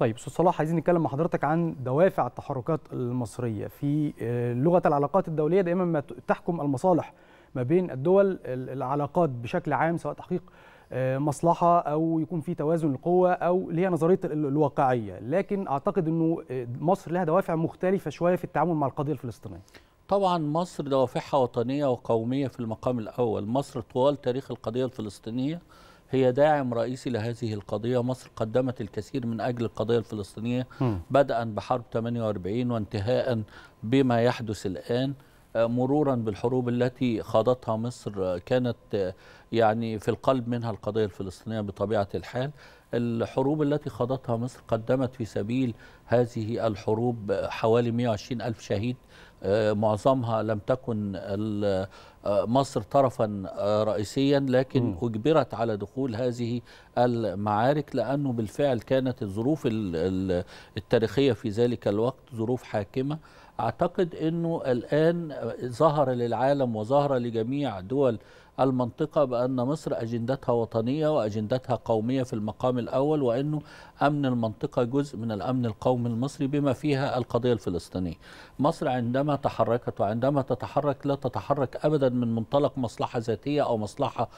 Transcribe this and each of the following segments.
طيب أستاذ صلاح عايزين نتكلم مع حضرتك عن دوافع التحركات المصرية. في لغة العلاقات الدولية دائما ما تحكم المصالح ما بين الدول العلاقات بشكل عام سواء تحقيق مصلحة أو يكون في توازن القوة أو اللي هي نظرية الواقعية. لكن أعتقد إنه مصر لها دوافع مختلفة شوية في التعامل مع القضية الفلسطينية. طبعا مصر دوافعها وطنية وقومية في المقام الأول. مصر طوال تاريخ القضية الفلسطينية هي داعم رئيسي لهذه القضية مصر قدمت الكثير من أجل القضية الفلسطينية. بدءا بحرب 48 وانتهاء بما يحدث الآن مرورا بالحروب التي خاضتها مصر كانت يعني في القلب منها القضية الفلسطينية بطبيعة الحال الحروب التي خاضتها مصر قدمت في سبيل هذه الحروب حوالي 120 ألف شهيد معظمها لم تكن مصر طرفا رئيسيا لكن. أجبرت على دخول هذه المعارك لأنه بالفعل كانت الظروف التاريخية في ذلك الوقت ظروف حاكمة أعتقد أنه الآن ظهر للعالم وظهر لجميع دول المنطقة بأن مصر أجندتها وطنية وأجندتها قومية في المقام الأول وأنه أمن المنطقة جزء من الأمن القومي المصري بما فيها القضية الفلسطينية. مصر عندما تحركت وعندما تتحرك لا تتحرك أبدا من منطلق مصلحة ذاتية أو مصلحة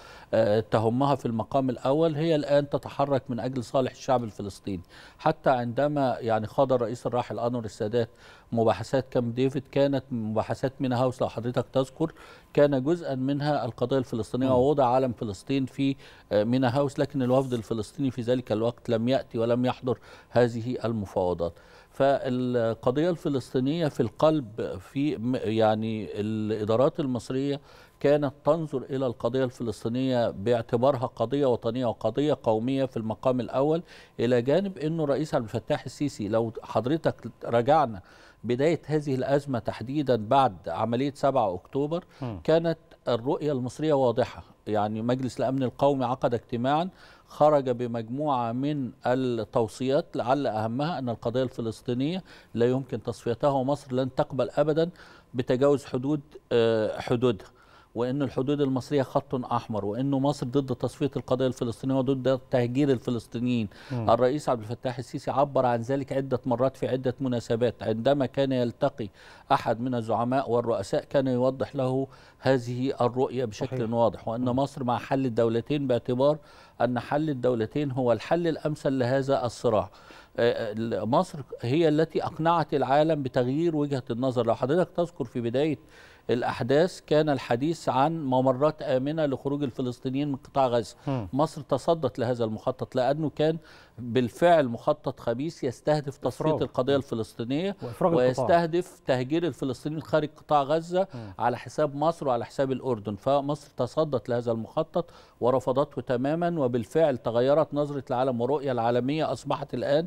تهمها في المقام الأول هي الآن تتحرك من أجل صالح الشعب الفلسطيني. حتى عندما يعني خاض الرئيس الراحل أنور السادات مباحثات كامب ديفيد كانت مباحثات مينا هاوس لو حضرتك تذكر كان جزءا منها القضية الفلسطينية ووضع علم فلسطين في مينا هاوس لكن الوفد الفلسطيني في ذلك الوقت لم يأتي ولم يحضر هذه المفاوضات. فالقضية الفلسطينية في القلب في يعني الإدارات المصرية كانت تنظر إلى القضية الفلسطينية باعتبارها قضية وطنية وقضية قومية في المقام الأول إلى جانب انه الرئيس عبد الفتاح السيسي لو حضرتك رجعنا بداية هذه الأزمة تحديدا بعد عملية 7 أكتوبر م. كانت الرؤية المصرية واضحة يعني مجلس الأمن القومي عقد اجتماعا خرج بمجموعة من التوصيات لعل أهمها أن القضية الفلسطينية لا يمكن تصفيتها ومصر لن تقبل ابدا بتجاوز حدود حدودها وإن الحدود المصرية خط أحمر وإنه مصر ضد تصفية القضية الفلسطينية وضد تهجير الفلسطينيين م. الرئيس عبد الفتاح السيسي عبر عن ذلك عدة مرات في عدة مناسبات عندما كان يلتقي أحد من الزعماء والرؤساء كان يوضح له هذه الرؤية بشكل صحيح. واضح وأن م. مصر مع حل الدولتين باعتبار أن حل الدولتين هو الحل الأمثل لهذا الصراع مصر هي التي أقنعت العالم بتغيير وجهة النظر لو حضرتك تذكر في بداية الأحداث كان الحديث عن ممرات آمنة لخروج الفلسطينيين من قطاع غزة م. مصر تصدت لهذا المخطط لأنه كان بالفعل مخطط خبيث يستهدف تصفية القضية الفلسطينية ويستهدف القطاع. تهجير الفلسطينيين خارج قطاع غزة م. على حساب مصر وعلى حساب الأردن فمصر تصدت لهذا المخطط ورفضته تماما وبالفعل تغيرت نظرة العالم ورؤية العالمية أصبحت الآن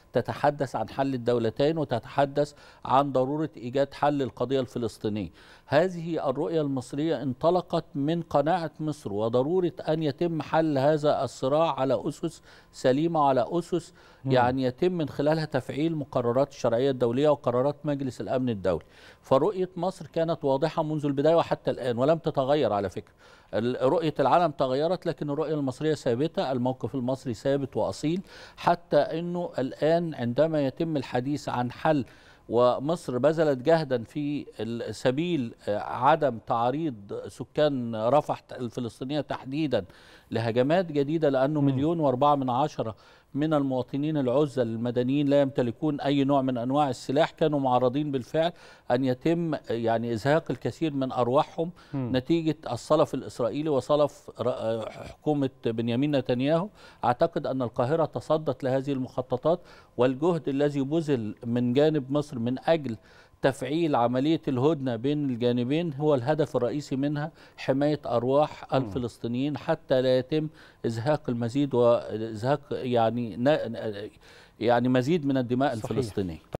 تتحدث عن حل الدولتين وتتحدث عن ضرورة إيجاد حل القضية الفلسطينية. هذه الرؤية المصرية انطلقت من قناعة مصر وضرورة أن يتم حل هذا الصراع على أسس سليمة وعلى أسس يعني يتم من خلالها تفعيل مقررات الشرعية الدولية وقرارات مجلس الأمن الدولي. فرؤية مصر كانت واضحة منذ البداية وحتى الآن ولم تتغير على فكرة. رؤية العالم تغيرت لكن الرؤية المصرية ثابتة الموقف المصري ثابت وأصيل حتى أنه الآن عندما يتم الحديث عن حل ومصر بذلت جهدا في سبيل عدم تعريض سكان رفح الفلسطينية تحديدا لهجمات جديدة لأنه مليون وأربعة من عشرة من المواطنين العزل المدنيين لا يمتلكون أي نوع من أنواع السلاح كانوا معرضين بالفعل أن يتم يعني إزهاق الكثير من أرواحهم م. نتيجة الصلف الإسرائيلي وصلف حكومة بنيامين نتنياهو أعتقد أن القاهرة تصدت لهذه المخططات والجهد الذي بذل من جانب مصر من أجل تفعيل عملية الهدنة بين الجانبين هو الهدف الرئيسي منها حماية أرواح الفلسطينيين حتى لا يتم إزهاق المزيد وإزهاق يعني يعني مزيد من الدماء صحيح. الفلسطينية